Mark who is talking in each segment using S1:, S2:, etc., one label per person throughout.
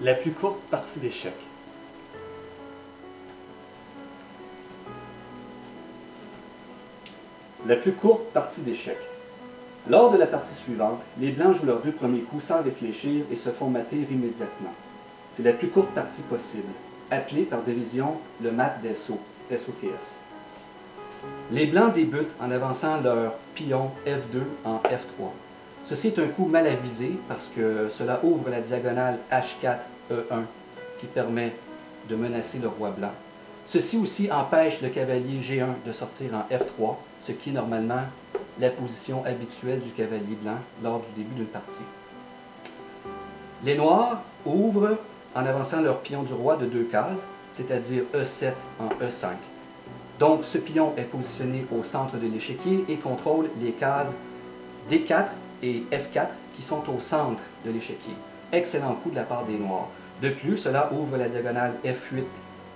S1: La plus courte partie d'échecs. La plus courte partie d'échecs. Lors de la partie suivante, les Blancs jouent leurs deux premiers coups sans réfléchir et se font mater immédiatement. C'est la plus courte partie possible, appelée par dérision le mat d'SO, SOTS. Les Blancs débutent en avançant leur pion F2 en F3. Ceci est un coup mal avisé parce que cela ouvre la diagonale H4-E1 qui permet de menacer le roi blanc. Ceci aussi empêche le cavalier G1 de sortir en F3, ce qui est normalement la position habituelle du cavalier blanc lors du début d'une partie. Les noirs ouvrent en avançant leur pion du roi de deux cases, c'est-à-dire E7 en E5. Donc ce pion est positionné au centre de l'échiquier et contrôle les cases D4 et F4 qui sont au centre de l'échiquier. Excellent coup de la part des Noirs. De plus, cela ouvre la diagonale F8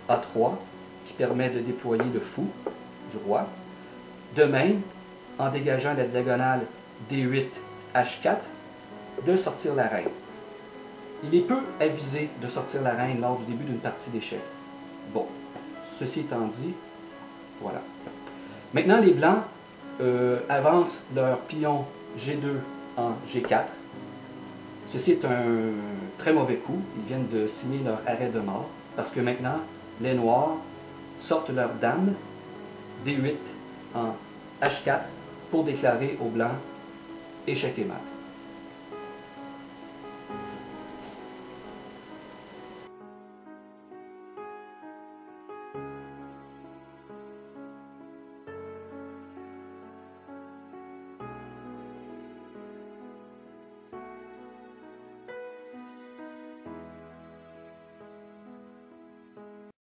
S1: A3 qui permet de déployer le fou du roi. De même, en dégageant la diagonale D8 H4, de sortir la reine. Il est peu avisé de sortir la reine lors du début d'une partie d'échecs. Bon, ceci étant dit, voilà. Maintenant, les blancs euh, avancent leur pion G2 en G4. Ceci est un très mauvais coup. Ils viennent de signer leur arrêt de mort parce que maintenant, les noirs sortent leur dame D8 en H4 pour déclarer aux blancs échec et mat.